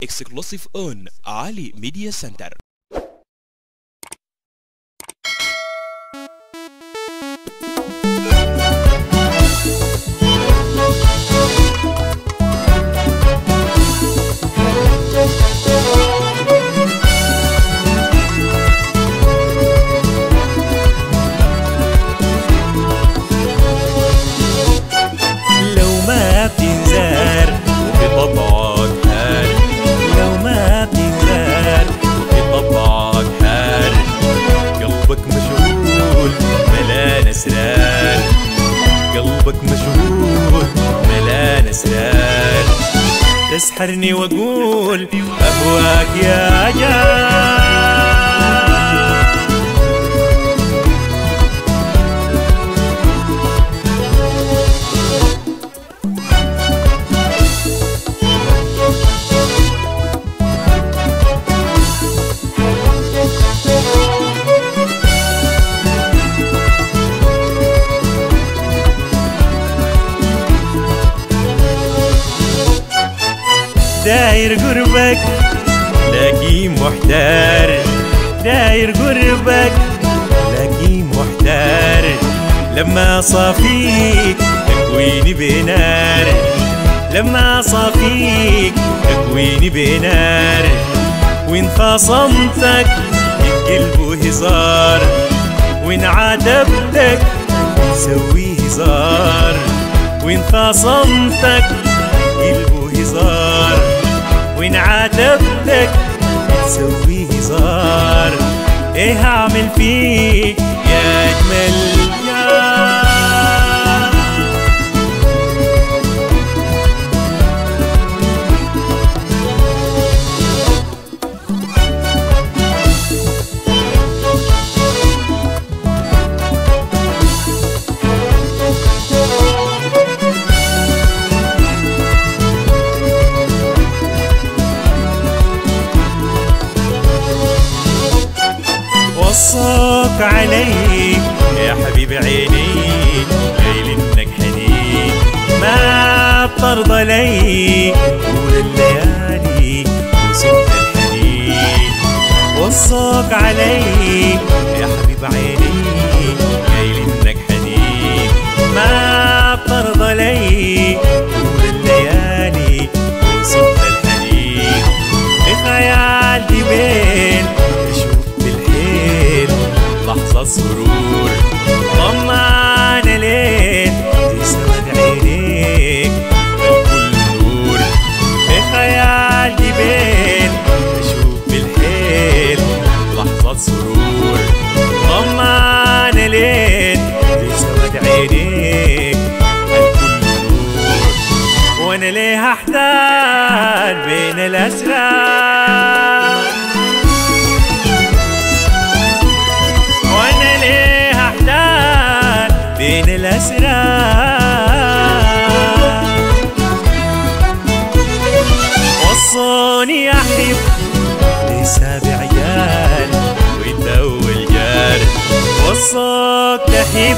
exclusive on Ali Media Center. تسحرني وأقول أهواك يا جار داير قربك. لاقي محتار. داير قربك. لاقي محتار. لما صافيك تكويني بنار. لما صافيك تكويني بنار. وين خاصمتك؟ القلب هزار. وين عاتبتك؟ تسوي هزار. وين خاصمتك؟ وين عاتبتك تسوي هزار إيه هعمل فيك. وصاك علي يا حبيب عيني ليل انك حنين ما بترضى لي طول الليالي وسمت الحنين وصاك علي وأنا ليه احتار بين الأسرار. وأنا ليه احتار بين الأسرار. وصوني احب لسابع عيال وانت اول جار. وصوك تحب